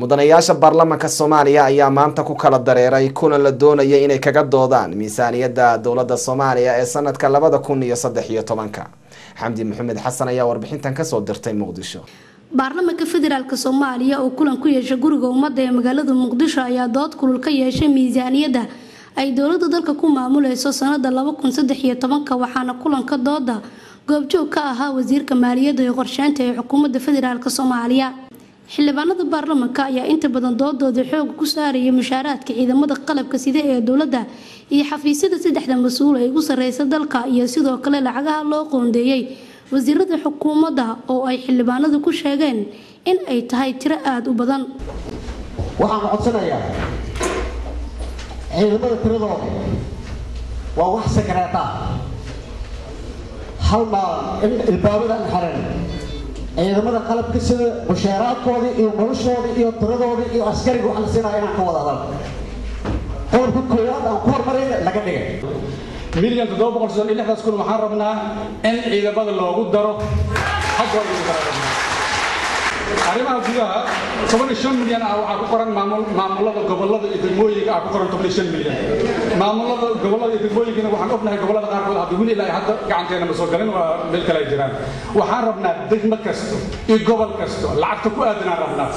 mudanayaasha baarlamaanka soomaaliya ayaa maanta ku kala dareeray kulan la doonaya inay kaga doodaan miisaaniyadda dowladda soomaaliya ee sanadka labada kun iyo saddex iyo tobanka. Xamdi maxamed xasan ayaa warbixintan ka soo dirtay muqdisho. Baarlamaanka federaalk soomaaliya oo kulan ku yeeshay guriga ummadda ee magaalada muqdisho ayaa dood kulul ka yeeshay miisaaniyadda. Ay dowladda dalka ku maamuleyso sanada laba kun saddex iyo tobanka waxaana kulanka dooda goobjoog ka ahaa wasiirka maaliyadda iyo qorsheynta ee xukuumadda federaalk soomaaliya xildhibaanada baarlamaanka ayaa inta badan doodooda xooga ku saaraya mushaaraadka ciidamada qalabka sida ee dowladda iyo xafiisyada saddexda mas'uul ee ugu sareysa dalka iyo sidoo kale lacagaha loo qoondeeyey. Wasiirada xukuumadda oo ay xildhibaanadu ku sheegeen in ay tahay tiro aada u badan. Waxaan codsanayaa ciidamada tiradooda waa wax sakareeta hal maalin in ilbaabadan xiran ciidamada qalabka sida mushaaraadkoodii iyo noloshoodii iyo tiradoodii iyo askariga waxaan siinaya inaan ka wada hadal qodobka koowaad aan ku hormarayna laga dhigay. Milyan toddoba boqol soddon iyo lixdaas kun waxaan rabnaa in ciidamada loogu daro. Xaggooda arrimaha gudaha milyan ah waxaa ku qoran maamulada gobollada iyo degmooyinka ah ku qoran milyan. Maamulada gobollada iyo degmooyinkana waxaan ognahay gobollada qaarkood hadda weli ilaa hadda gacanteena ma soo galin waa meel kale ay jiraan. Waxaan rabnaa degmo kasto iyo gobol kasto lacagta ku aadanaan rabnaa.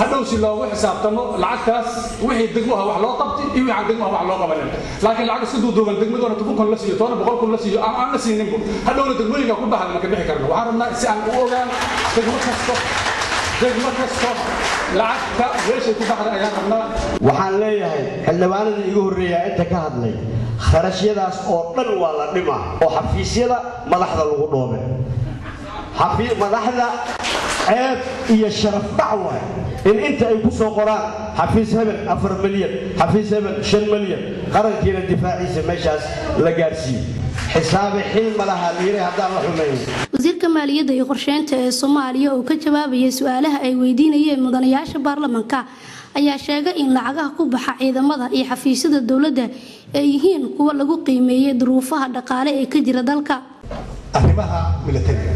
Hadhow si loogu xisaabtamo lacagtaas wixii degmaha wax loo qabtay iyo wixaan degmaha wax loo qabanin. Laakiin lacag isku duuduuban degmadoona toban kun la siiyo toona boqol kun la siiyo aan aan la siininbu hadhowna degmooyinka ku baxda ma ka bixi karno. Waxaan rabnaa si aan u ogaan degmo kasto waxaan leeyahay xildhibaanada igu horreeyaa inta ka hadlay kharashyadaas oo dhan waa la dhima oo xafiisyada madaxda lagu dhoome madaxda ceeb iyo sharaf dhac waay. In inta ay ku soo qoraan xafiis hebel afar milyan xafiis hebel shan milyan qarankiina difaaciisa meeshaas la gaarsiiyo xisaabe xil malaha liiray haddaan la xumeeyo wasiirka maaliyadda iyo qorsheynta ee soomaaliya oo ka jawaabayay su'aalaha ay weydiinayeen mudanayaasha baarlamaanka ayaa sheegay in lacagaha ku baxa ciidamada iyo xafiisyada dowladda ay yihiin kuwa lagu qiimeeyey duruufaha dhaqaale ee ka jira dalka. Arrimaha milatariga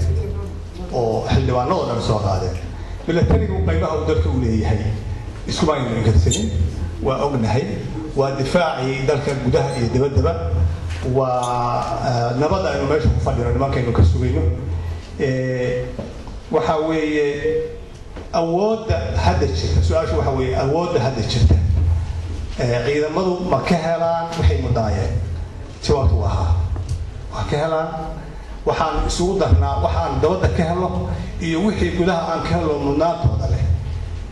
oo xildhibaanadoo dhan soo qaadeen. Milatarigu qaybaha uu dalka u leeyahay iskuma aynu inkarsanin waa ognahay waa difaacii dalka gudaha iyo dibaddaba waa nabad aynu meesha ku fadhino nimankaynu ka sugayno waxa weeye awoodda hadda jirta. Su'aashu waxa weeye awoodda hadda jirta. Ciidamadu ma ka helaan waxay mudaayeen jawaabtu waa haa. Waa ka helaan? Waxaan isugu darnaa waxaan dabadda ka helo iyo wixii gudaha aan ka helo mudnaantooda leh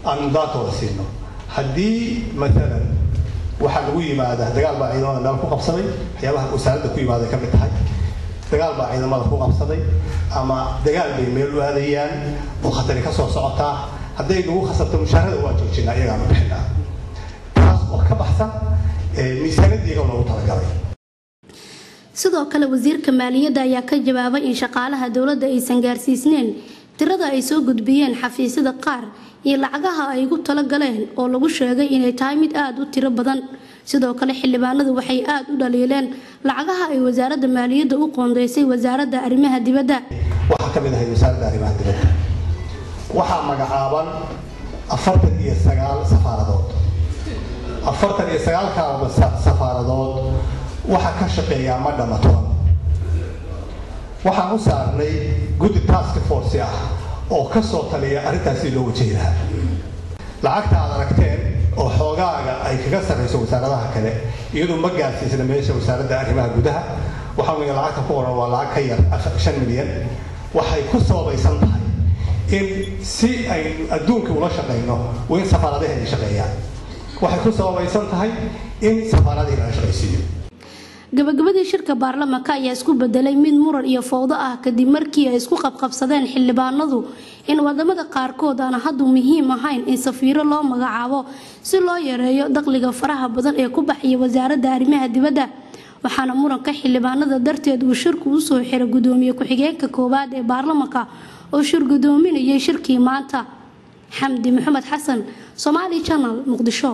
aan mudnaantooda siino. Haddii maalan waxaa lagu yimaada dagaal baa ciidamada meel ku qabsaday waxyaabaha wasaaradda ku yimaada ka mid tahay dagaal baa ciidamada ku qabsaday ama dagaal bay meel u aadayaan oo khatari ka soo socotaa hadday nagu khasabto mushaarada waa joojinaa iyagaanu bixinaa. Taas oo ka baxsan miisaaniyadda iyaga loogu talagalay. Sidoo kale wasiirka maaliyadda ayaa ka jawaabay in shaqaalaha dowladda aysan gaarsiisneyn tirada ay soo gudbiyeen xafiisyada qaar iyo lacagaha ay ugu talagaleen oo lagu sheegay inay tahay mid aada u tiro badan sidoo kale xildhibaanadu waxay aada u dhaliileen. Lacagaha ay wasaaradda maaliyadda u qoondeysay wasaaradda arrimaha dibadda. Waxaa ka mid ahay wasaaradda arrimaha dibadda. Waxaa magacaaban afartan iyo sagaal safaaradood. Afartan iyo sagaalkaaba safaaradood waxaa ka shaqeeyaa ma dhama toban waxaan u saarnay guddi task force ah oo ka soo taliya arrintaasi loo lahaa lacagta aad aragteen oo xoogaaga ay kaga sarrayso wasaaradaha kale iyadoo ma gaarsiisna meesha wasaaradda arrimaha gudaha. Waxaa weeye lacagta ku qoran waa lacag ka yar shan milyan. Waxay ku sababaysan tahay in si aynu adduunka ula shaqayno waa in shaqeeyaan. Waxay ku sababaysan tahay in safaaradihii laga shaqaysiiyo gabagabadii shirka baarlamaanka ayaa isku bedelay mid muran iyo fowdo ah kadib markii ay isku qabqabsadeen xildhibaanadu in waddamada qaarkood aan haddu muhiim ahayn in safiiro loo magacaabo si loo yareeyo dakhliga faraha badan ee ku baxaya wasaaradda arrimaha dibadda. Waxaana muranka xildhibaanada darteed uu shirku u soo xiray gudoomiye ku-xigeenka koowaad ee baarlamaanka oo shir gudoominayay shirkii maanta. Xamdi maxamed xasan somaali janal muqdisho